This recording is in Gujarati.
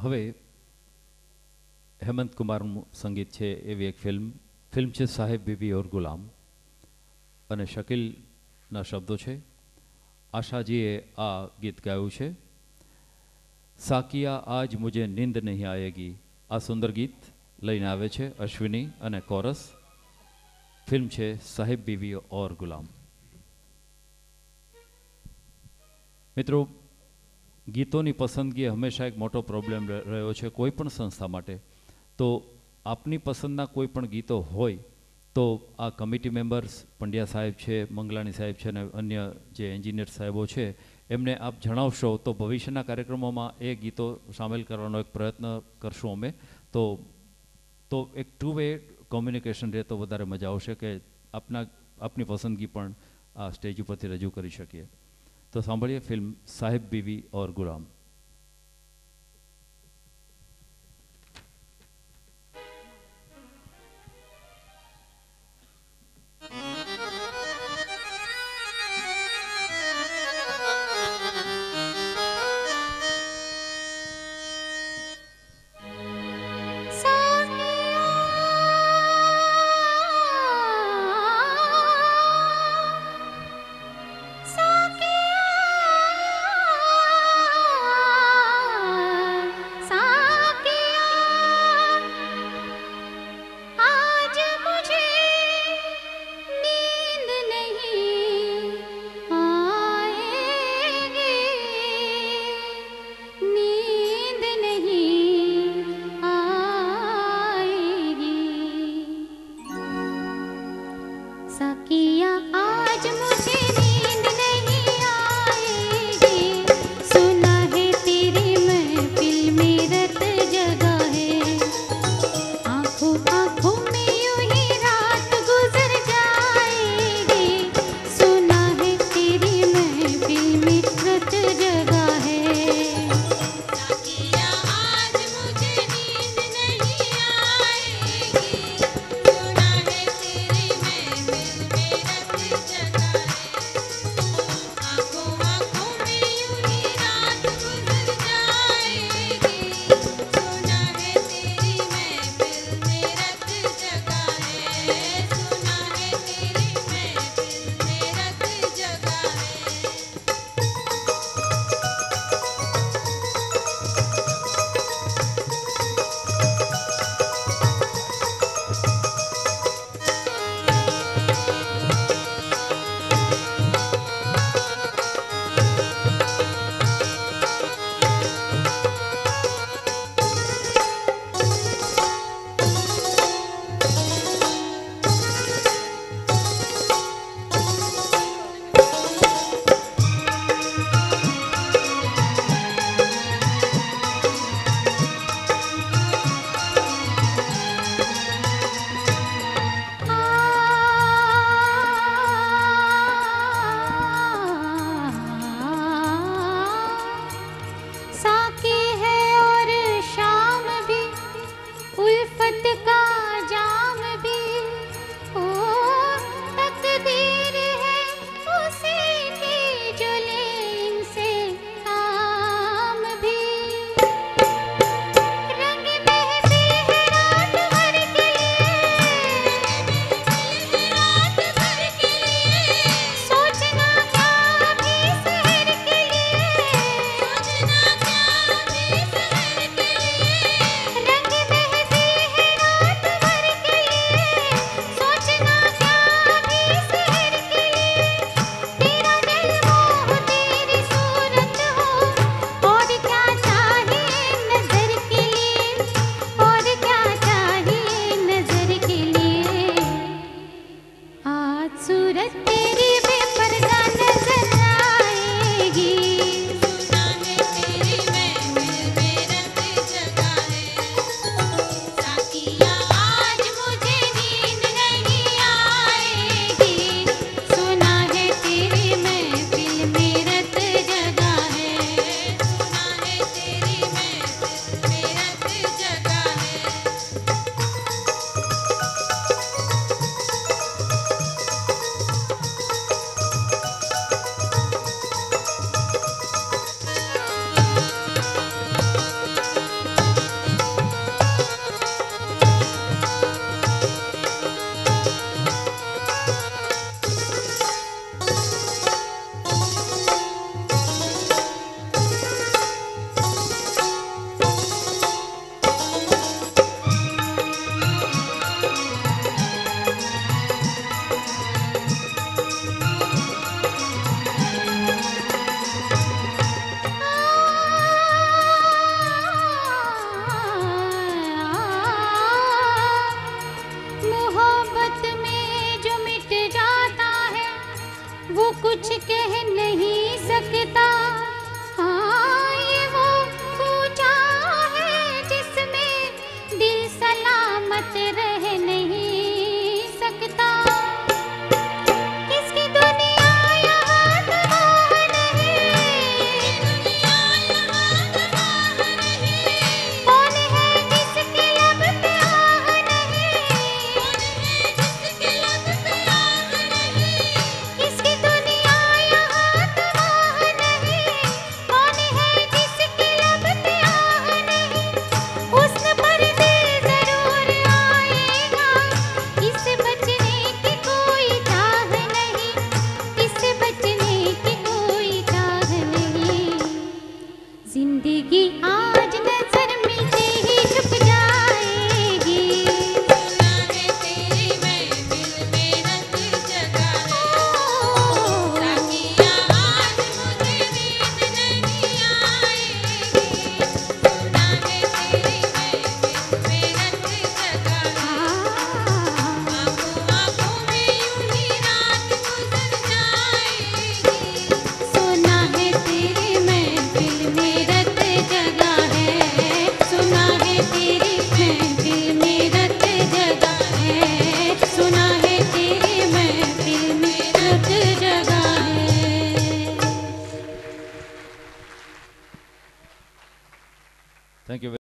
હવે હેમંત કુમારનું સંગીત છે એવી એક ફિલ્મ. ફિલ્મ છે સાહેબ બીબી ઓર ગુલામ. અને શકીલના શબ્દો છે. આશાજીએ આ ગીત ગાયું છે. સાકિયા, આજ મુજે નીંદ નહીં આયેગી. આ સુંદર ગીત લઈને આવે છે અશ્વિની અને કોરસ. ફિલ્મ છે સાહેબ બીવી ઓર ગુલામ. મિત્રો ગીતોની પસંદગી હંમેશા એક મોટો પ્રોબ્લેમ રહ્યો છે કોઈ પણ સંસ્થા માટે. તો આપની પસંદના કોઈ પણ ગીતો હોય, તો આ કમિટી મેમ્બર્સ પંડ્યા સાહેબ છે, મંગલાણી સાહેબ છે અને અન્ય જે એન્જિનિયર સાહેબો છે, એમને આપ જણાવશો તો ભવિષ્યના કાર્યક્રમોમાં એ ગીતો સામેલ કરવાનો એક પ્રયત્ન કરશું અમે. તો તો એક ટુ વે કોમ્યુનિકેશન રહે તો વધારે મજા આવશે કે આપના, આપની પસંદગી પણ આ સ્ટેજ ઉપરથી રજૂ કરી શકીએ. તો સાંભળીએ ફિલ્મ સાહેબ બીવી ઓર ગુલામ